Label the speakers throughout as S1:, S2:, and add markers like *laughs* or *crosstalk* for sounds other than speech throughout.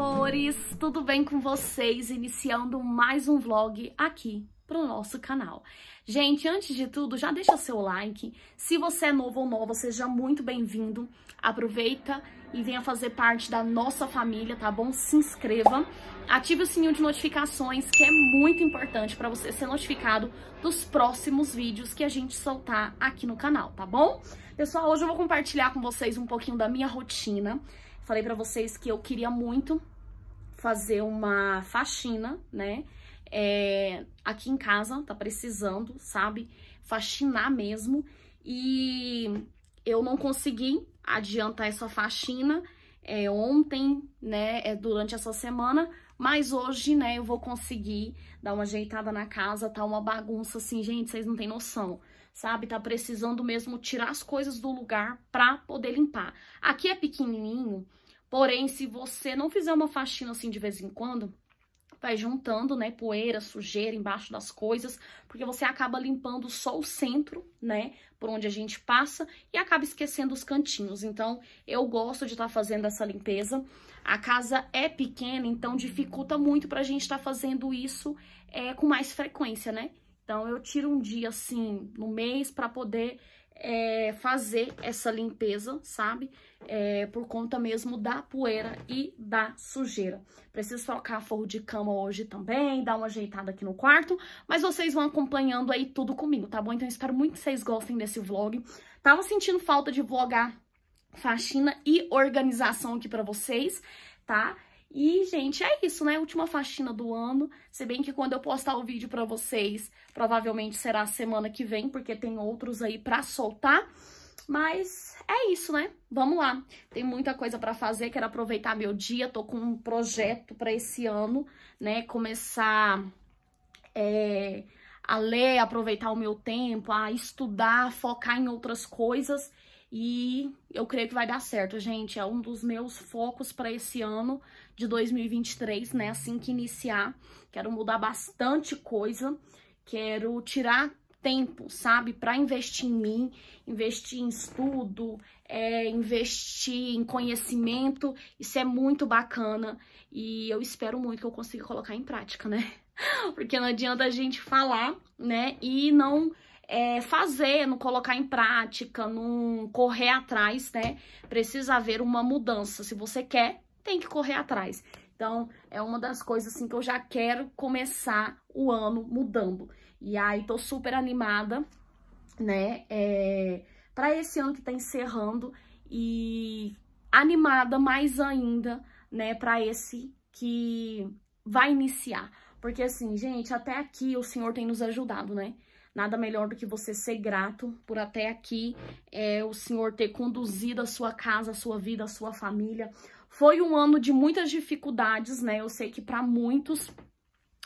S1: amores! Tudo bem com vocês? Iniciando mais um vlog aqui pro nosso canal. Gente, antes de tudo, já deixa seu like. Se você é novo ou nova, seja muito bem-vindo. Aproveita e venha fazer parte da nossa família, tá bom? Se inscreva, ative o sininho de notificações, que é muito importante para você ser notificado dos próximos vídeos que a gente soltar aqui no canal, tá bom? Pessoal, hoje eu vou compartilhar com vocês um pouquinho da minha rotina. Falei para vocês que eu queria muito fazer uma faxina, né? É, aqui em casa, tá precisando, sabe? Faxinar mesmo. E eu não consegui adiantar essa faxina é, ontem, né, é, durante essa semana, mas hoje, né, eu vou conseguir dar uma ajeitada na casa, tá uma bagunça assim, gente, vocês não têm noção, sabe? Tá precisando mesmo tirar as coisas do lugar pra poder limpar. Aqui é pequenininho, porém, se você não fizer uma faxina assim de vez em quando, vai juntando, né, poeira, sujeira embaixo das coisas, porque você acaba limpando só o centro, né, por onde a gente passa e acaba esquecendo os cantinhos. Então, eu gosto de estar tá fazendo essa limpeza. A casa é pequena, então dificulta muito pra gente estar tá fazendo isso é, com mais frequência, né? Então, eu tiro um dia, assim, no mês para poder é, fazer essa limpeza, sabe? É, por conta mesmo da poeira e da sujeira. Preciso trocar forro de cama hoje também, dar uma ajeitada aqui no quarto, mas vocês vão acompanhando aí tudo comigo, tá bom? Então espero muito que vocês gostem desse vlog. Tava sentindo falta de vlogar faxina e organização aqui pra vocês, tá? E, gente, é isso, né? Última faxina do ano. Se bem que quando eu postar o vídeo pra vocês, provavelmente será semana que vem, porque tem outros aí pra soltar. Mas é isso, né? Vamos lá. Tem muita coisa pra fazer, quero aproveitar meu dia. Tô com um projeto pra esse ano, né? Começar é, a ler, aproveitar o meu tempo, a estudar, focar em outras coisas. E eu creio que vai dar certo, gente. É um dos meus focos para esse ano de 2023, né? Assim que iniciar, quero mudar bastante coisa. Quero tirar tempo, sabe, para investir em mim, investir em estudo, é, investir em conhecimento. Isso é muito bacana e eu espero muito que eu consiga colocar em prática, né? *laughs* Porque não adianta a gente falar, né, e não é, fazer, não colocar em prática, não correr atrás, né? Precisa haver uma mudança. Se você quer, tem que correr atrás. Então, é uma das coisas assim que eu já quero começar o ano mudando. E aí, tô super animada, né? É, para esse ano que tá encerrando e animada mais ainda, né? Para esse que vai iniciar. Porque assim, gente, até aqui o Senhor tem nos ajudado, né? Nada melhor do que você ser grato por até aqui, é, o Senhor ter conduzido a sua casa, a sua vida, a sua família. Foi um ano de muitas dificuldades, né? Eu sei que para muitos,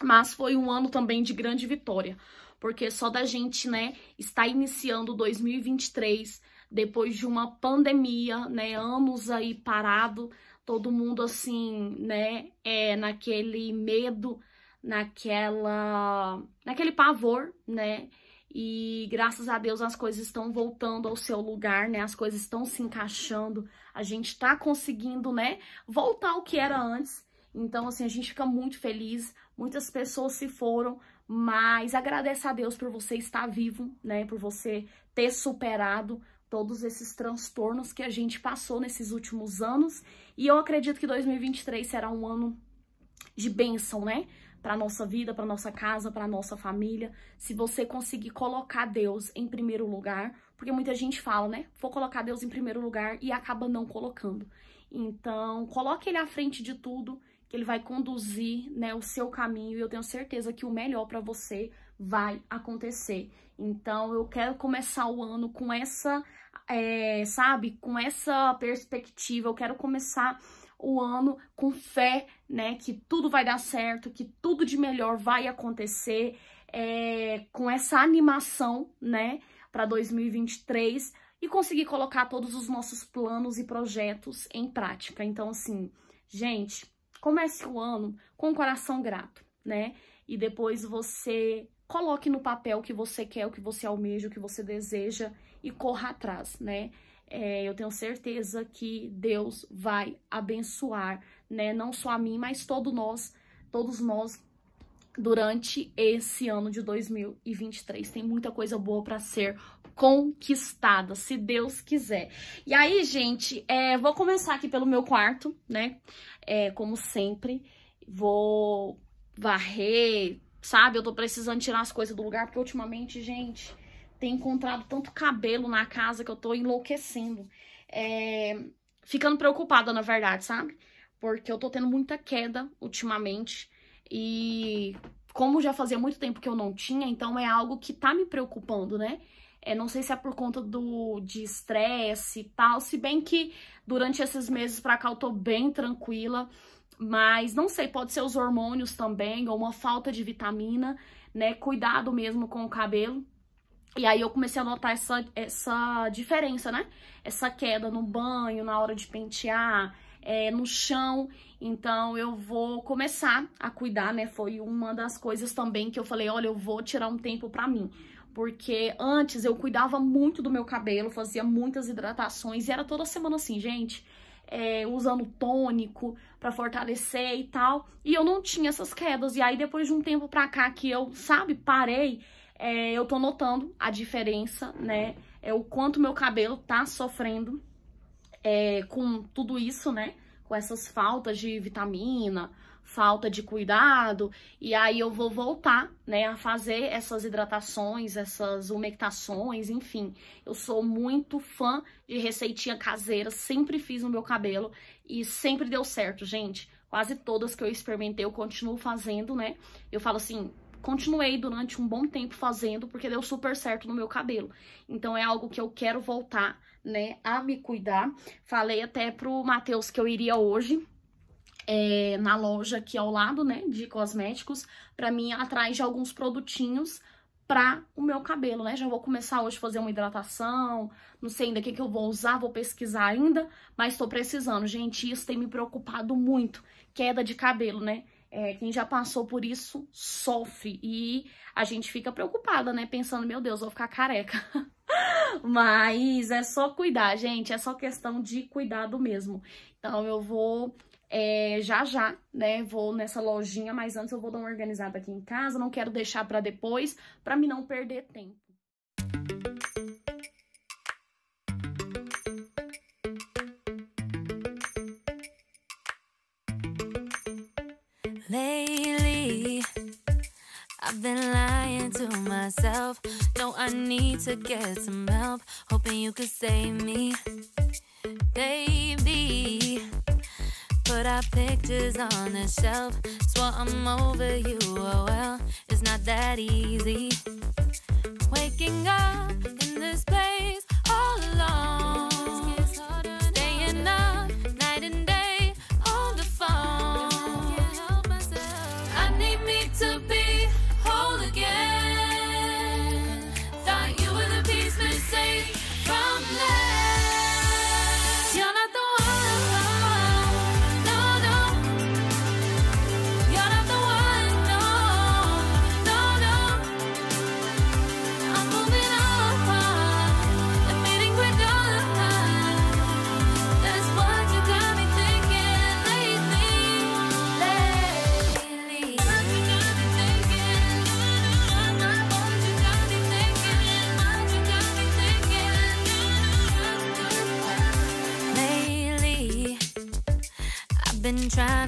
S1: mas foi um ano também de grande vitória, porque só da gente, né, estar iniciando 2023 depois de uma pandemia, né, anos aí parado, todo mundo assim, né, é naquele medo, naquela, naquele pavor, né? E graças a Deus as coisas estão voltando ao seu lugar, né? As coisas estão se encaixando, a gente tá conseguindo, né, voltar ao que era antes. Então, assim, a gente fica muito feliz. Muitas pessoas se foram, mas agradece a Deus por você estar vivo, né? Por você ter superado todos esses transtornos que a gente passou nesses últimos anos. E eu acredito que 2023 será um ano de bênção, né? Para nossa vida, para nossa casa, para nossa família, se você conseguir colocar Deus em primeiro lugar, porque muita gente fala, né? Vou colocar Deus em primeiro lugar e acaba não colocando. Então, coloque ele à frente de tudo, que ele vai conduzir, né, o seu caminho e eu tenho certeza que o melhor para você vai acontecer. Então, eu quero começar o ano com essa, é, sabe, com essa perspectiva. Eu quero começar o ano com fé, né, que tudo vai dar certo, que tudo de melhor vai acontecer, é, com essa animação, né, para 2023 e conseguir colocar todos os nossos planos e projetos em prática. Então, assim, gente, comece o ano com o coração grato, né? E depois você coloque no papel o que você quer, o que você almeja, o que você deseja e corra atrás, né? É, eu tenho certeza que Deus vai abençoar, né? Não só a mim, mas todos nós, todos nós durante esse ano de 2023. Tem muita coisa boa para ser conquistada, se Deus quiser. E aí, gente, é, vou começar aqui pelo meu quarto, né? É, como sempre, vou varrer, sabe? Eu tô precisando tirar as coisas do lugar, porque ultimamente, gente, tem encontrado tanto cabelo na casa que eu tô enlouquecendo. É, ficando preocupada, na verdade, sabe? Porque eu tô tendo muita queda ultimamente. E como já fazia muito tempo que eu não tinha, então é algo que tá me preocupando, né? É, não sei se é por conta do de estresse e tal, se bem que durante esses meses pra cá eu tô bem tranquila, mas não sei, pode ser os hormônios também, ou uma falta de vitamina, né? Cuidado mesmo com o cabelo. E aí eu comecei a notar essa, essa diferença, né? Essa queda no banho, na hora de pentear, é, no chão. Então eu vou começar a cuidar, né? Foi uma das coisas também que eu falei, olha, eu vou tirar um tempo pra mim. Porque antes eu cuidava muito do meu cabelo, fazia muitas hidratações e era toda semana assim, gente. É, usando tônico para fortalecer e tal. E eu não tinha essas quedas. E aí, depois de um tempo pra cá que eu, sabe, parei, é, eu tô notando a diferença, né? É o quanto meu cabelo tá sofrendo é, com tudo isso, né? Com essas faltas de vitamina, falta de cuidado, e aí eu vou voltar, né, a fazer essas hidratações, essas umectações, enfim. Eu sou muito fã de receitinha caseira, sempre fiz no meu cabelo e sempre deu certo, gente. Quase todas que eu experimentei eu continuo fazendo, né? Eu falo assim, continuei durante um bom tempo fazendo, porque deu super certo no meu cabelo. Então é algo que eu quero voltar, né, a me cuidar. Falei até pro Matheus que eu iria hoje, é, na loja aqui ao lado, né, de cosméticos, pra mim atrás de alguns produtinhos para o meu cabelo, né? Já vou começar hoje a fazer uma hidratação, não sei ainda o que, que eu vou usar, vou pesquisar ainda, mas tô precisando. Gente, isso tem me preocupado muito, queda de cabelo, né? É, quem já passou por isso sofre e a gente fica preocupada, né? Pensando, meu Deus, vou ficar careca. *laughs* Mas é só cuidar, gente, é só questão de cuidado mesmo. Então eu vou é, já já, né? Vou nessa lojinha, mas antes eu vou dar uma organizada aqui em casa. Não quero deixar para depois, para me não perder tempo.
S2: Lately, I've been lying to myself. No, I need to get some help. Hoping you could save me, baby. Put our pictures on the shelf. Swore I'm over you. Oh well, it's not that easy. Waking up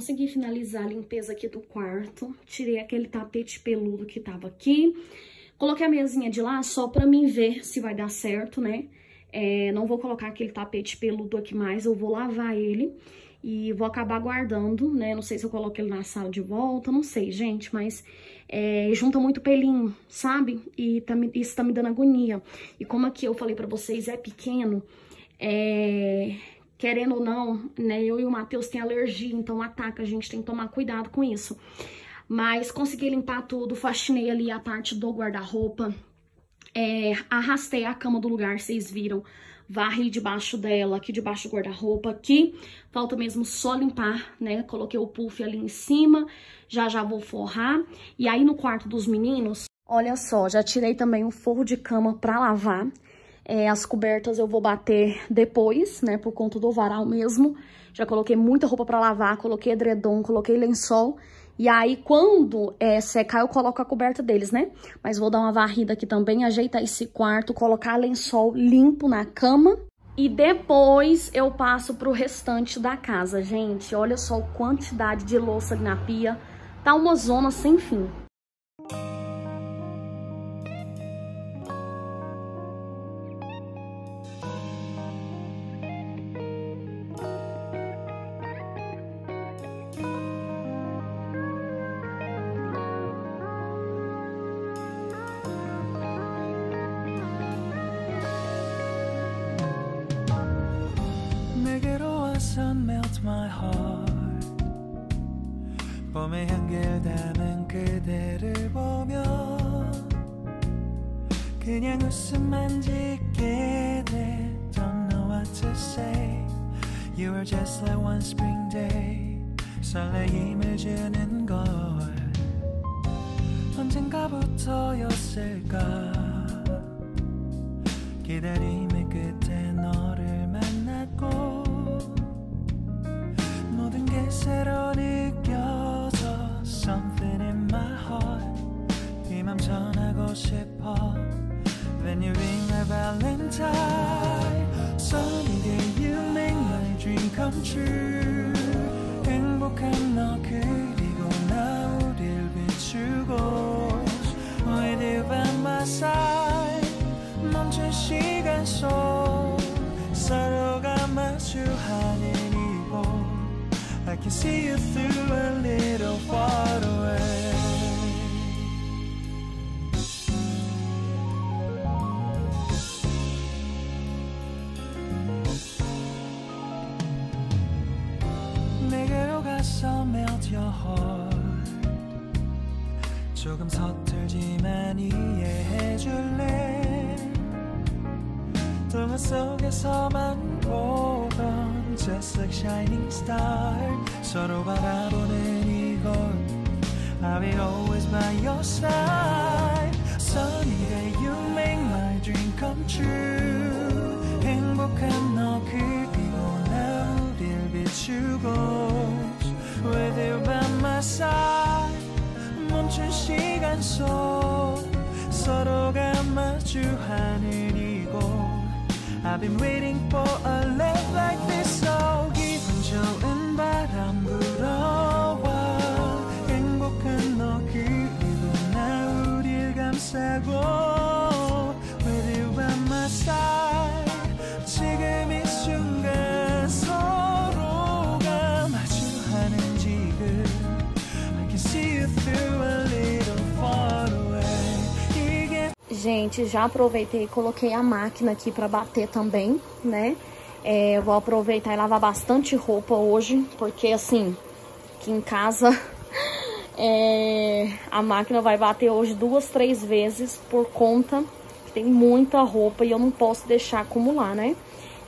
S1: Consegui finalizar a limpeza aqui do quarto. Tirei aquele tapete peludo que tava aqui. Coloquei a mesinha de lá só pra mim ver se vai dar certo, né? É, não vou colocar aquele tapete peludo aqui mais, eu vou lavar ele. E vou acabar guardando, né? Não sei se eu coloco ele na sala de volta, não sei, gente. Mas é, junta muito pelinho, sabe? E tá, isso tá me dando agonia. E como aqui eu falei pra vocês, é pequeno, é querendo ou não, né, eu e o Matheus tem alergia, então ataca, a gente tem que tomar cuidado com isso. Mas consegui limpar tudo, faxinei ali a parte do guarda-roupa, é, arrastei a cama do lugar, vocês viram, varri debaixo dela, aqui debaixo do guarda-roupa, aqui, falta mesmo só limpar, né, coloquei o puff ali em cima, já já vou forrar, e aí no quarto dos meninos, olha só, já tirei também o forro de cama pra lavar, é, as cobertas eu vou bater depois, né, por conta do varal mesmo. Já coloquei muita roupa pra lavar, coloquei edredom, coloquei lençol. E aí, quando é, secar, eu coloco a coberta deles, né? Mas vou dar uma varrida aqui também, ajeitar esse quarto, colocar lençol limpo na cama. E depois eu passo pro restante da casa, gente. Olha só a quantidade de louça ali na pia. Tá uma zona sem fim.
S3: 언젠가부터였을까 기다림의 끝에 너를 만났고 모든 게 새로 느껴져 Something in my heart 이맘 전하고 싶어 When you ring my valentine Sunny day you make my dream come true 행복한 너나 비추고 With you by my side 멈춘 시간 속 서로가 마주하는 이곳 I can see you through a little far away 내게로 가서 melt your heart 조금 서툴지만 이해해줄래 동화 속에서만 보던 Just like shining star 서로 바라보는 이곳 I'll be always by your side Sunny day you make my dream come true 행복한 너 그리고 나 우릴 비추고 With you by my side 멈춘 시간 속 서로가 마주하는 이곳 I've been waiting for a love like this so
S1: Gente, já aproveitei e coloquei a máquina aqui pra bater também, né? É, eu vou aproveitar e lavar bastante roupa hoje, porque assim, aqui em casa *laughs* é, a máquina vai bater hoje duas, três vezes por conta que tem muita roupa e eu não posso deixar acumular, né?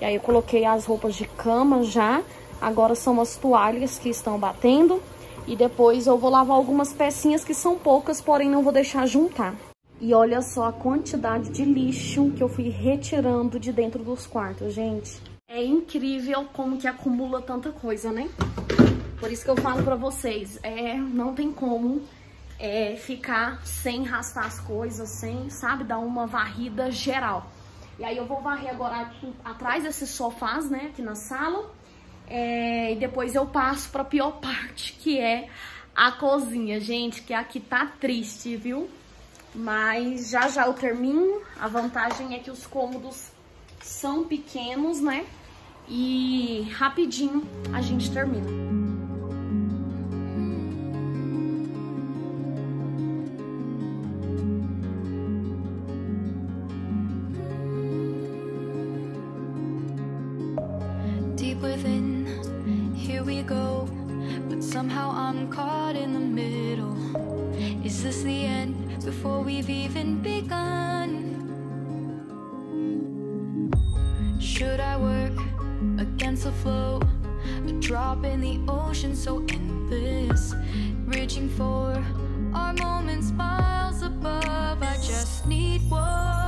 S1: E aí eu coloquei as roupas de cama já, agora são as toalhas que estão batendo e depois eu vou lavar algumas pecinhas que são poucas, porém não vou deixar juntar. E olha só a quantidade de lixo que eu fui retirando de dentro dos quartos, gente. É incrível como que acumula tanta coisa, né? Por isso que eu falo pra vocês, é, não tem como é, ficar sem rastar as coisas, sem, sabe, dar uma varrida geral. E aí eu vou varrer agora aqui atrás desses sofás, né, aqui na sala. É, e depois eu passo pra pior *laughs* parte, que é a cozinha, gente, que aqui tá triste, viu? Mas já já eu termino. A vantagem é que os cômodos são pequenos, né? E rapidinho a gente termina.
S4: within. Here we go, but somehow I'm caught in the middle. Is this the end before we've even begun? Should I work against the flow? A drop in the ocean so endless, reaching for our moments miles above. I just need one.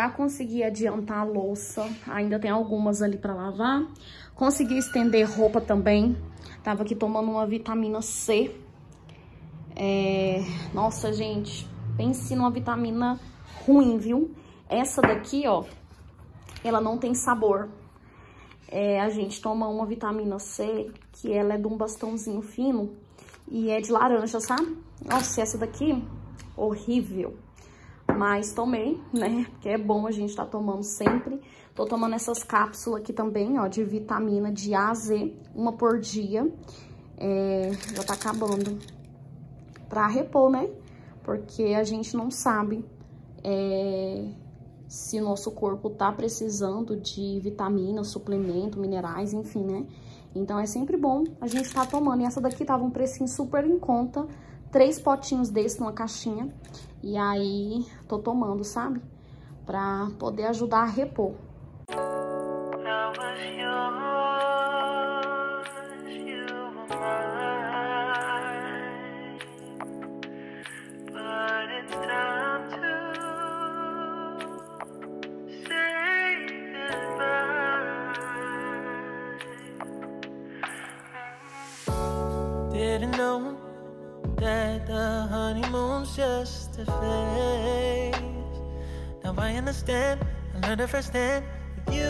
S1: Já consegui adiantar a louça. Ainda tem algumas ali pra lavar. Consegui estender roupa também. Tava aqui tomando uma vitamina C. É... Nossa, gente, pense numa vitamina ruim, viu? Essa daqui, ó, ela não tem sabor. É, a gente toma uma vitamina C, que ela é de um bastãozinho fino e é de laranja, sabe? Nossa, essa daqui, horrível. Mas tomei, né? Porque é bom a gente tá tomando sempre. Tô tomando essas cápsulas aqui também, ó, de vitamina de A a Z, uma por dia. É, já tá acabando. Pra repor, né? Porque a gente não sabe é, se nosso corpo tá precisando de vitaminas, suplemento, minerais, enfim, né? Então é sempre bom a gente tá tomando. E essa daqui tava um precinho super em conta. Três potinhos desse numa caixinha. E aí, tô tomando, sabe? Pra poder ajudar a repor.
S3: Firsthand with you.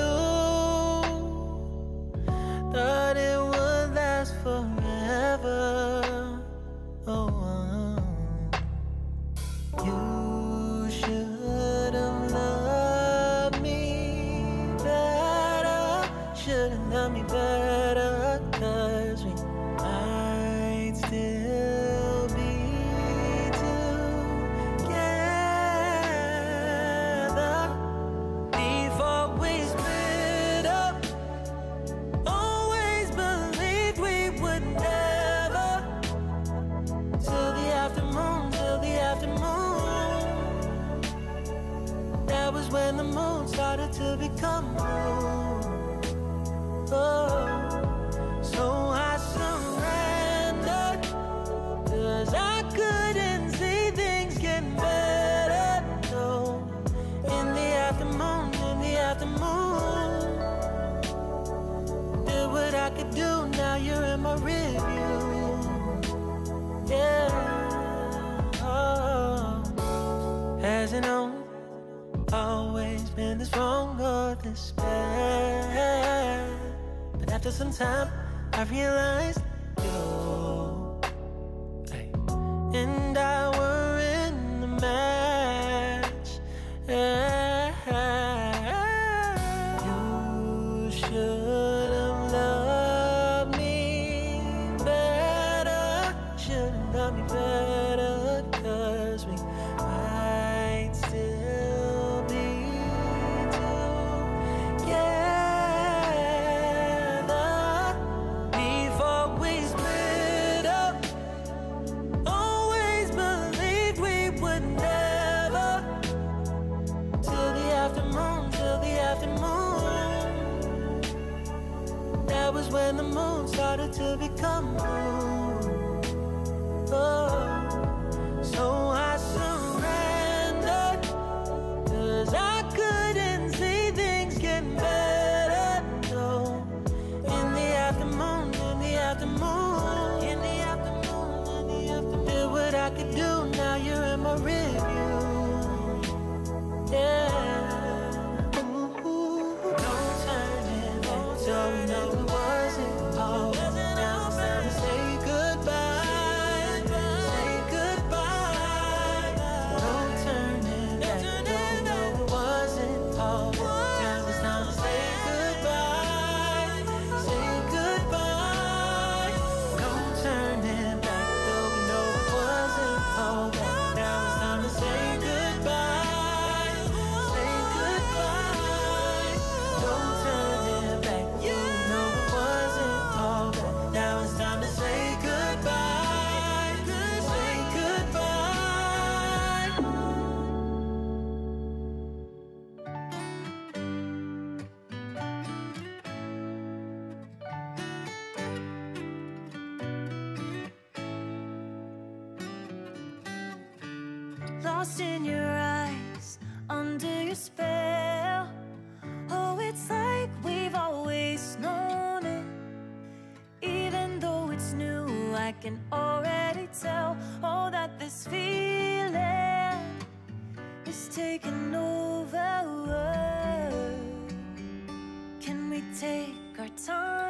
S3: Thought it would last forever. Oh, uh-huh. you should have loved me better. Should have loved me better. Cause we Hasn't always been this wrong or this bad. But after some time, I realized
S5: when the moon started to become blue. Oh,
S2: is taking over. Can we take our time?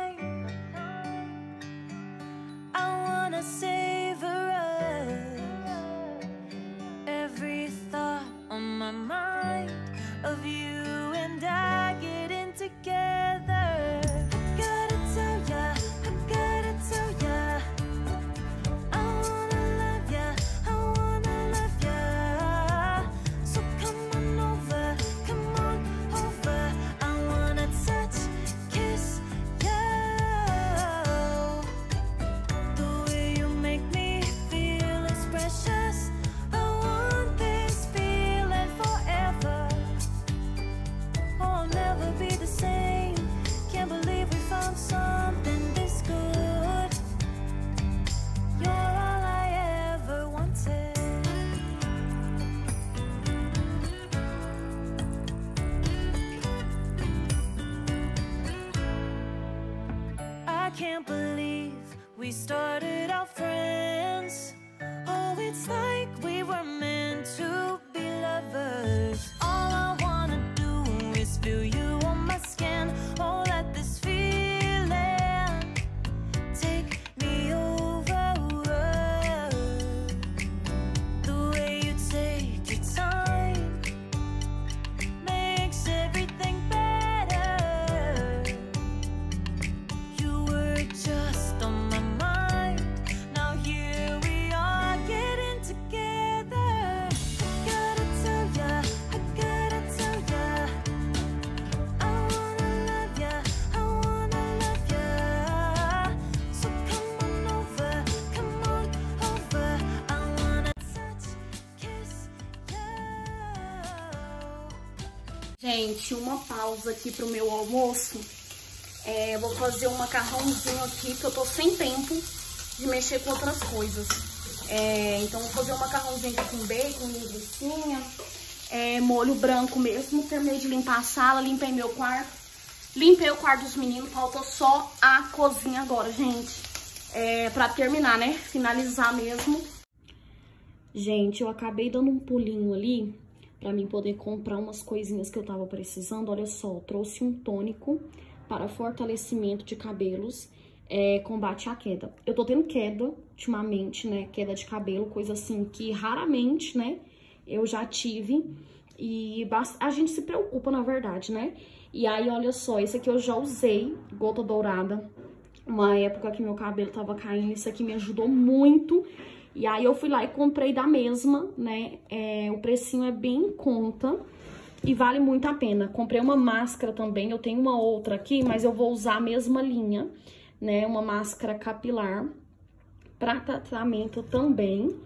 S1: Gente, uma pausa aqui pro meu almoço. É, vou fazer um macarrãozinho aqui, que eu tô sem tempo de mexer com outras coisas. É, então, vou fazer um macarrãozinho aqui com bacon, linguiça, é, molho branco mesmo. Terminei de limpar a sala, limpei meu quarto. Limpei o quarto dos meninos, falta só a cozinha agora, gente. É, pra terminar, né? Finalizar mesmo. Gente, eu acabei dando um pulinho ali pra mim poder comprar umas coisinhas que eu tava precisando. Olha só, trouxe um tônico para fortalecimento de cabelos, é, combate à queda. Eu tô tendo queda ultimamente, né? Queda de cabelo, coisa assim que raramente, né? Eu já tive. E a gente se preocupa, na verdade, né? E aí, olha só, esse aqui eu já usei, gota dourada. Uma época que meu cabelo tava caindo, isso aqui me ajudou muito. E aí eu fui lá e comprei da mesma, né? É, o precinho é bem em conta e vale muito a pena. Comprei uma máscara também, eu tenho uma outra aqui, mas eu vou usar a mesma linha, né? Uma máscara capilar para tratamento também.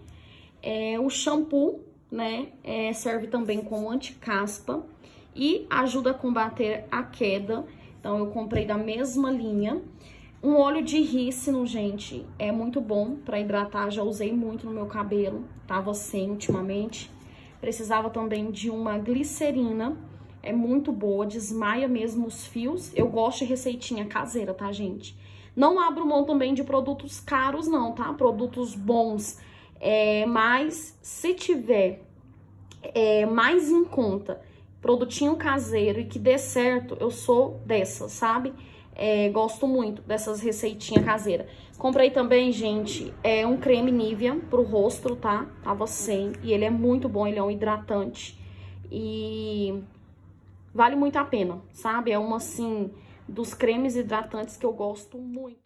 S1: É, o shampoo, né? é, serve também como anticaspa e ajuda a combater a queda. Então, eu comprei da mesma linha. Um óleo de rícino, gente, é muito bom pra hidratar, já usei muito no meu cabelo, tava sem ultimamente. Precisava também de uma glicerina, é muito boa, desmaia mesmo os fios. Eu gosto de receitinha caseira, tá, gente? Não abro mão também de produtos caros, não, tá? Produtos bons. É, mas se tiver é, mais em conta, produtinho caseiro e que dê certo, eu sou dessa, sabe? É, gosto muito dessas receitinhas caseiras. Comprei também, gente, é um creme Nivea pro rosto, tá? Tava sem. E ele é muito bom, ele é um hidratante. E vale muito a pena, sabe? É uma, assim, dos cremes hidratantes que eu gosto muito.